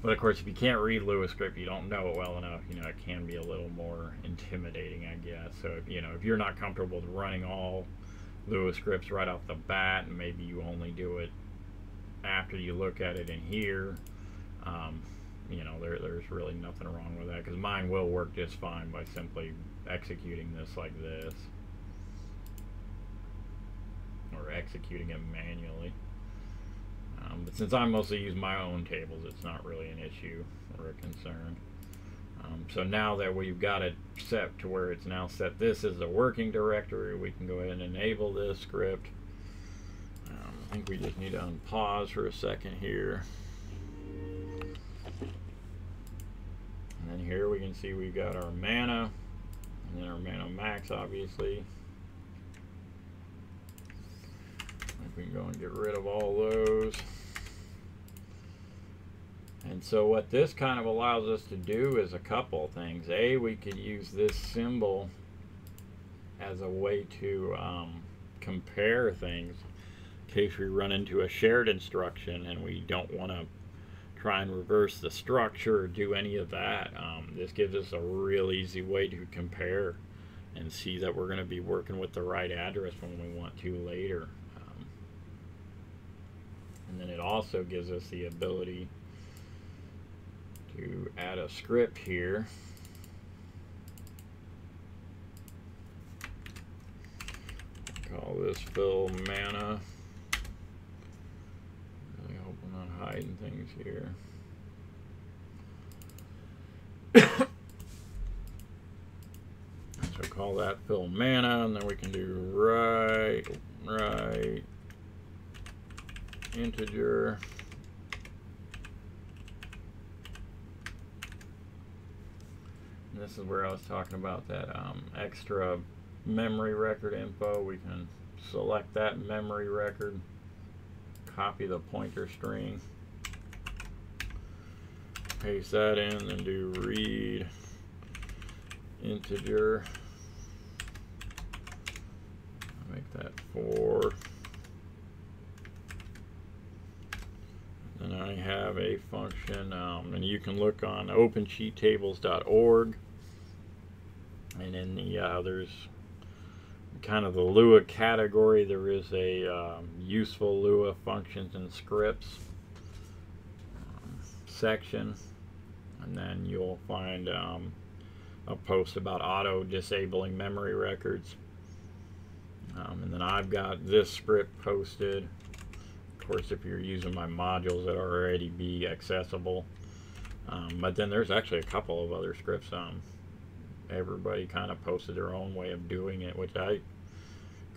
But of course, if you can't read Lua script, you don't know it well enough. You know, it can be a little more intimidating, I guess. So, if, you know, if you're not comfortable with running all Lua scripts right off the bat, and maybe you only do it after you look at it in here. Um, you know, there, there's really nothing wrong with that because mine will work just fine by simply executing this like this or executing it manually. Um, but since I mostly use my own tables, it's not really an issue or a concern. Um, so now that we've got it set to where it's now set this is a working directory, we can go ahead and enable this script. Um, I think we just need to unpause for a second here. And then here we can see we've got our mana, and then our mana max, obviously. If we can go and get rid of all those. And so what this kind of allows us to do is a couple things. A, we could use this symbol as a way to um, compare things in case we run into a shared instruction and we don't want to try and reverse the structure or do any of that. Um, this gives us a real easy way to compare and see that we're going to be working with the right address when we want to later. Um, and then it also gives us the ability to add a script here. Call this fill mana. Really hope I'm not hiding things here. so call that fill mana, and then we can do write, write, integer. This is where I was talking about that um, extra memory record info. We can select that memory record, copy the pointer string, paste that in, and do read integer. Make that four. And I have a function, um, and you can look on opencheattables.org. And in the uh, there's kind of the Lua category, there is a um, useful Lua functions and scripts um, section, and then you'll find um, a post about auto disabling memory records. Um, and then I've got this script posted. Of course, if you're using my modules that already be accessible. Um, but then there's actually a couple of other scripts. Um, everybody kind of posted their own way of doing it, which I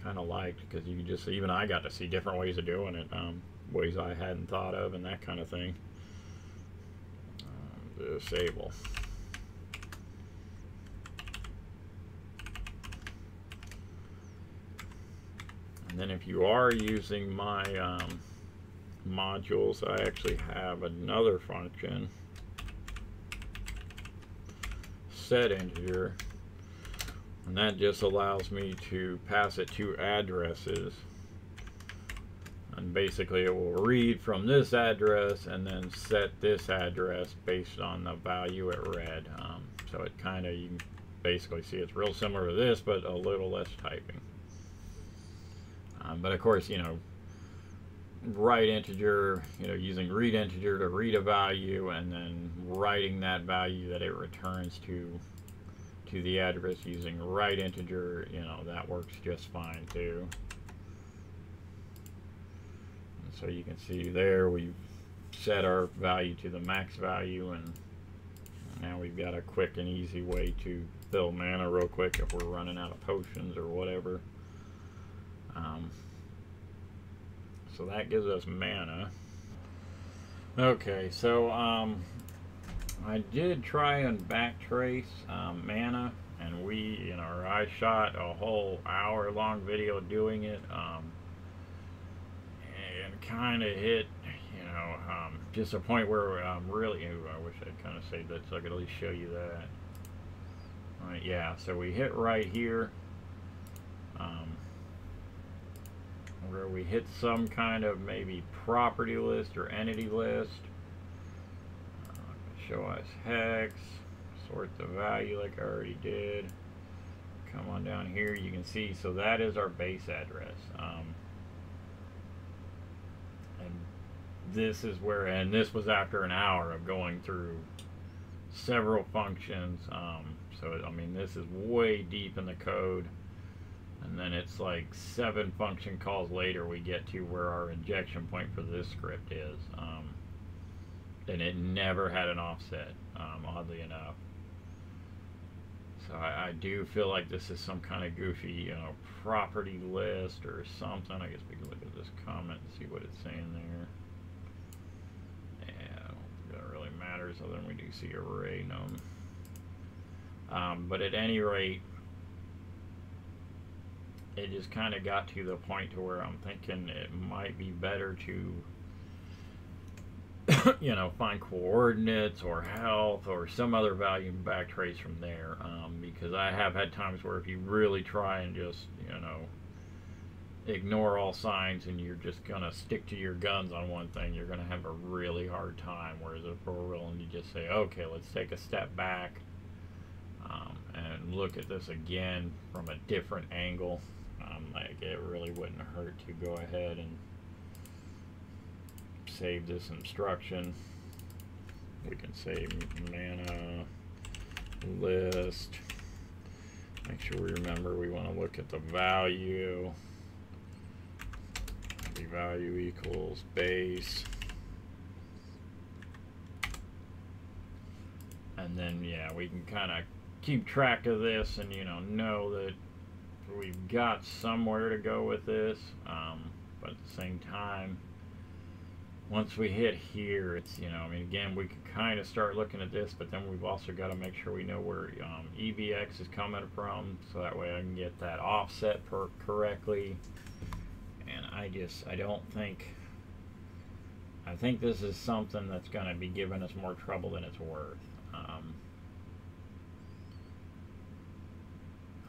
kind of liked because you just even I got to see different ways of doing it, um, ways I hadn't thought of, and that kind of thing. Um, disable. And then if you are using my um, modules, I actually have another function, set integer, and that just allows me to pass it two addresses. And basically it will read from this address and then set this address based on the value it read. Um, so it kind of, you can basically see it's real similar to this, but a little less typing. Um, but of course, you know, write integer, you know, using read integer to read a value and then writing that value that it returns to to the address using write integer, you know, that works just fine too. And so you can see there we've set our value to the max value and now we've got a quick and easy way to fill mana real quick if we're running out of potions or whatever. Um, so that gives us mana. Okay, so um, I did try and backtrace um, mana, and we, you know, I shot a whole hour-long video doing it, um, and kind of hit, you know, um, just a point where I'm really, I wish I'd kind of saved that so I could at least show you that. Yeah, so we hit right here. Um, where we hit some kind of maybe property list or entity list. Show us hex, sort the value like I already did. Come on down here, you can see, so that is our base address. Um, and this is where, and this was after an hour of going through several functions. Um, so, I mean, this is way deep in the code and then it's like seven function calls later we get to where our injection point for this script is um, and it never had an offset um, oddly enough. So I, I, do feel like this is some kind of goofy you know property list or something. I guess we can look at this comment and see what it's saying there. Yeah I don't really matters other than we do see array num. Um, but at any rate it just kind of got to the point to where I'm thinking it might be better to you know, find coordinates or health or some other value and backtrace from there. Um, because I have had times where if you really try and just, you know, ignore all signs and you're just gonna stick to your guns on one thing, you're gonna have a really hard time. Whereas if we're willing to just say, okay, let's take a step back um, and look at this again from a different angle, um, like it really wouldn't hurt to go ahead and save this instruction. We can save mana list. Make sure we remember we want to look at the value. The value equals base. And then, yeah, we can kind of keep track of this and, you know, know that we've got somewhere to go with this. Um, but at the same time, once we hit here, it's, you know, I mean, again, we can kind of start looking at this, but then we've also got to make sure we know where um, EBX is coming from, so that way I can get that offset per correctly. And I just, I don't think, I think this is something that's going to be giving us more trouble than it's worth. Um,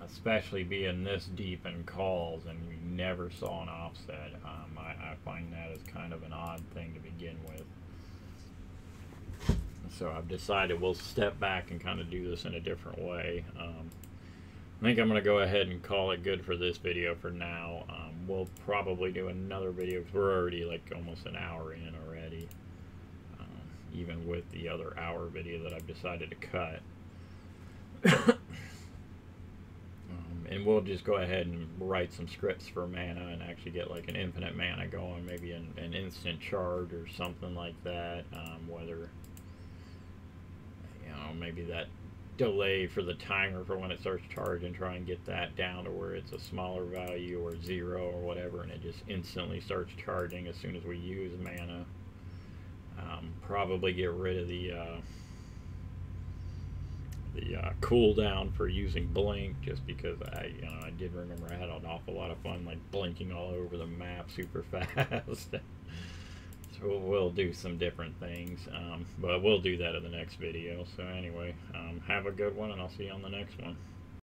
especially being this deep in calls and we never saw an offset. Um, I, I, find that as kind of an odd thing to begin with. So I've decided we'll step back and kind of do this in a different way. Um, I think I'm going to go ahead and call it good for this video for now. Um, we'll probably do another video because we're already like almost an hour in already. Um, even with the other hour video that I've decided to cut. And we'll just go ahead and write some scripts for mana and actually get like an infinite mana going, maybe an, an instant charge or something like that. Um, whether you know maybe that delay for the timer for when it starts charging, try and get that down to where it's a smaller value or zero or whatever, and it just instantly starts charging as soon as we use mana. Um, probably get rid of the uh, the uh, cooldown for using blink just because I you know I did remember I had an awful lot of fun like blinking all over the map super fast. So we'll do some different things um, but we'll do that in the next video. So anyway um, have a good one and I'll see you on the next one